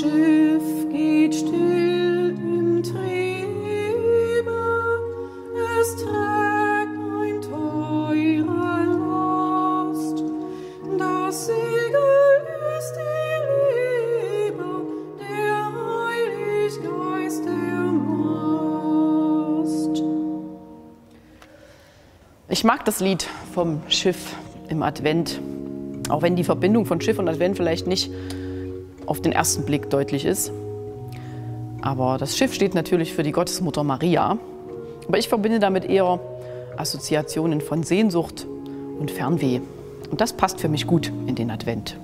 Schiff geht still im Triebe, es trägt ein teurer Last, das Segel ist die Liebe, der Heilig der Mast. Ich mag das Lied vom Schiff im Advent, auch wenn die Verbindung von Schiff und Advent vielleicht nicht auf den ersten Blick deutlich ist. Aber das Schiff steht natürlich für die Gottesmutter Maria. Aber ich verbinde damit eher Assoziationen von Sehnsucht und Fernweh. Und das passt für mich gut in den Advent.